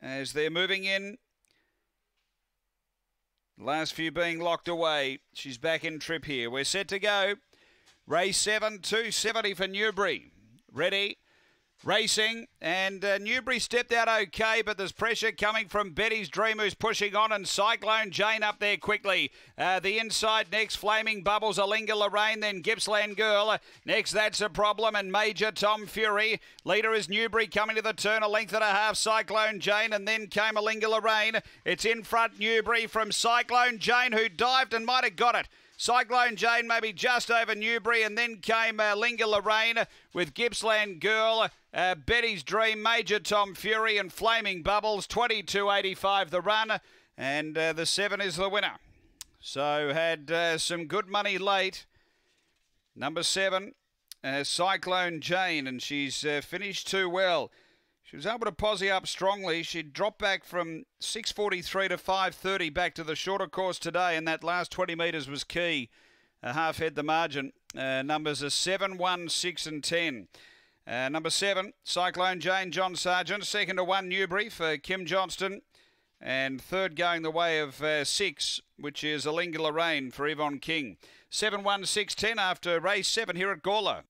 as they're moving in. Last few being locked away. She's back in trip here. We're set to go. Race 7, 270 for Newbury. Ready. Racing and uh, Newbury stepped out okay, but there's pressure coming from Betty's Dream who's pushing on, and Cyclone Jane up there quickly. Uh, the inside next, Flaming Bubbles, Alinga Lorraine, then Gippsland Girl. Next, that's a problem, and Major Tom Fury. Leader is Newbury coming to the turn, a length and a half, Cyclone Jane, and then came Alinga Lorraine. It's in front, Newbury from Cyclone Jane, who dived and might have got it. Cyclone Jane maybe just over Newbury, and then came uh, Linga Lorraine with Gippsland Girl, uh, Betty's Dream, Major Tom Fury, and Flaming Bubbles. 22.85 the run, and uh, the seven is the winner. So had uh, some good money late. Number seven, uh, Cyclone Jane, and she's uh, finished too well. She was able to posse up strongly. She dropped back from 6.43 to 5.30 back to the shorter course today, and that last 20 metres was key. A half head the margin. Uh, numbers are 7, 1, 6, and 10. Uh, number 7, Cyclone Jane John Sargent. Second to 1, Newbury for Kim Johnston. And third going the way of uh, 6, which is Alinga Lorraine for Yvonne King. 7, 1, 6, 10 after race 7 here at Gawler.